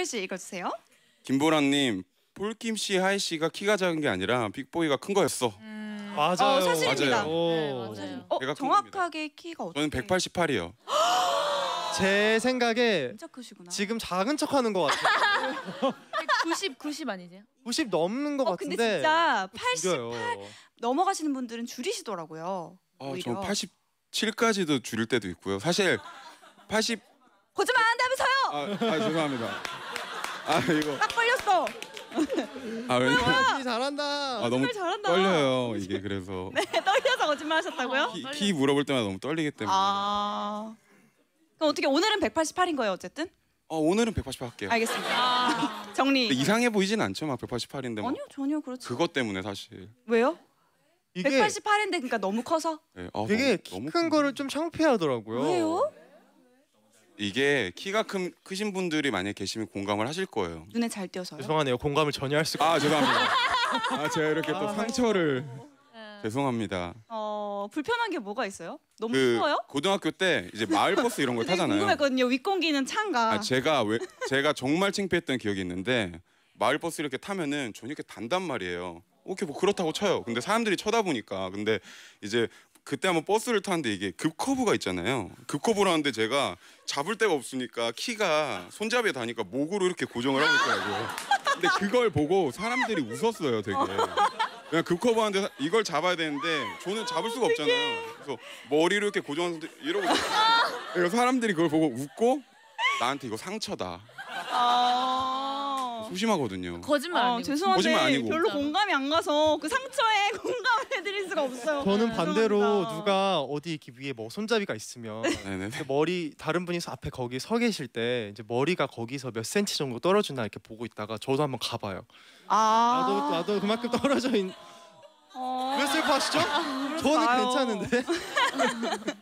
픽보이 씨 읽어주세요. 김보라님 폴킴 씨, 하이 씨가 키가 작은 게 아니라 픽보이가 큰 거였어. 맞아요. 어, 사실입니다. 맞아요. 오. 네, 맞아요. 어, 제가 정확하게 키가 어떻게? 저는 188이요. 제 생각에 진짜 크시구나. 지금 작은 척하는 것 같아요. 90 90 아니세요? 90 넘는 것 어, 근데 같은데. 진짜 80 줄여요. 넘어가시는 분들은 줄이시더라고요. 어. 전 87까지도 줄일 때도 있고요. 사실 80 거짓말 안 한다면서요? 아, 아 죄송합니다. 아 이거 딱 걸렸어. 아 왜냐면 아, 잘한다. 아 너무 정말 잘한다. 떨려요 이게 그래서 네, 떨려서 거짓말 하셨다고요? 키, 키 물어볼 때마다 너무 떨리기 때문에 아. 그럼 어떻게 오늘은 188인 거예요, 어쨌든? 어, 오늘은 188 할게요. 알겠습니다. 정리. 근데 이상해 보이진 않죠, 막 188인데 뭐 아니요, 전혀 그렇지. 그것 때문에 사실. 왜요? 이게 188인데 그러니까 너무 커서? 네, 아, 되게 너무- 키 너무 큰 거를 좀 창피하더라고요. 왜요? 이게 키가 큰 크신 분들이 만약 에 계시면 공감을 하실 거예요. 눈에 잘 띄어서요. 죄송하네요. 공감을 전혀 할 수가. 아 죄송합니다. 아 제가 이렇게 또 아. 상처를 네. 죄송합니다. 어, 불편한 게 뭐가 있어요? 너무 그 추워요? 고등학교 때 이제 마을 버스 이런 걸 되게 타잖아요. 궁금했거든요. 윗공기는 찬가. 아 제가 왜 제가 정말 창피했던 기억이 있는데 마을 버스 이렇게 타면은 저는 이렇게 닿는단 말이에요. 오케이 뭐 그렇다고 쳐요. 근데 사람들이 쳐다보니까 근데 이제 그때 한번 버스를 타는데 이게 급커브가 있잖아요. 급커브라는데 제가 잡을 데가 없으니까 키가 손잡이에 다니까 목으로 이렇게 고정을 하고 있더라고요. 근데 그걸 보고 사람들이 웃었어요, 되게. 그냥 급커브 하는데 사- 이걸 잡아야 되는데 저는 잡을 수가 없잖아요. 그래서 머리를 이렇게 고정하는데 이러고 그래서 사람들이 그걸 보고 웃고 나한테 이거 상처다. 아. 소심하거든요. 거짓말 어, 아니고. 죄송한데 거짓말 아니고. 별로 진짜로. 공감이 안 가서 그 상처에 공감을 해드릴 수가 없어요. 저는 반대로 죄송합니다. 누가 어디 이렇게 위에 뭐 손잡이가 있으면 네네. 그 머리 다른 분이 앞에 거기 서 계실 때 이제 머리가 거기서 몇 센치 정도 떨어진다 이렇게 보고 있다가 저도 한번 가봐요. 아. 나도 나도 그만큼 떨어져 있. 어... 왜 슬퍼하시죠? 저는 나요. 괜찮은데.